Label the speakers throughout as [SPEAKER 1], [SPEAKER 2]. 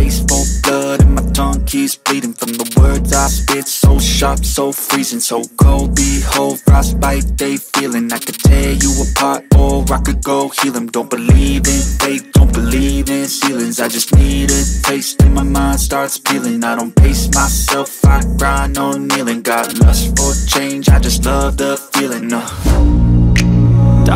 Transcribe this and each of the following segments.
[SPEAKER 1] taste for blood, and my tongue keeps bleeding from the words I spit. So sharp, so freezing, so cold. Behold, frostbite they feeling. I could tear you apart, or I could go heal them. Don't believe in fate, don't believe in ceilings. I just need a taste, and my mind starts peeling. I don't pace myself, I grind on kneeling. Got lust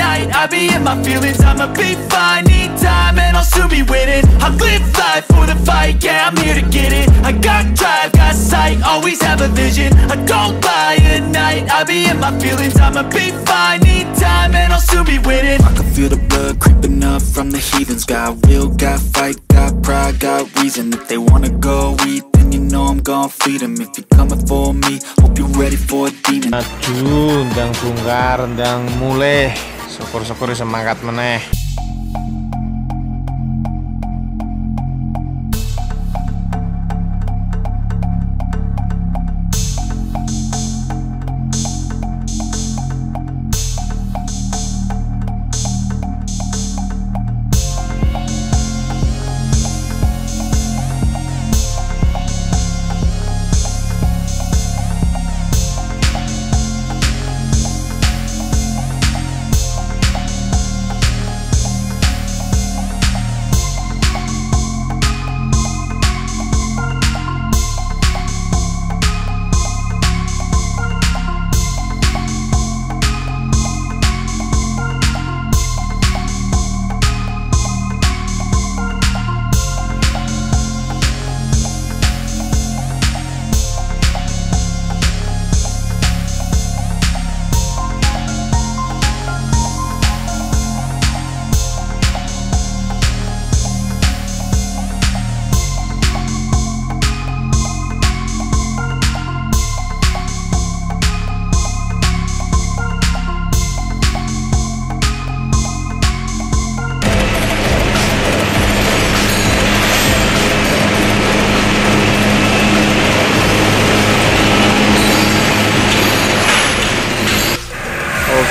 [SPEAKER 2] night, I be in my feelings I'ma be fine, need time, and I'll soon be winning. I live life for the fight, yeah, I'm here to get it. I got drive, got sight, always have a vision. I don't lie at night, I be in my feelings I'ma be fine, need time, and I'll soon be winning.
[SPEAKER 1] I can feel the blood creeping up from the heathens. Got will, got fight, got pride, got reason. If they wanna go eat, then you know I'm gon' feed them If you're coming for me, hope you're ready for a demon.
[SPEAKER 3] Maju, ndang bongkar, ndang mulih. Syukur-syukur semangat meneh.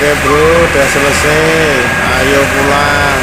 [SPEAKER 3] Oke bro udah selesai. Ayo pulang.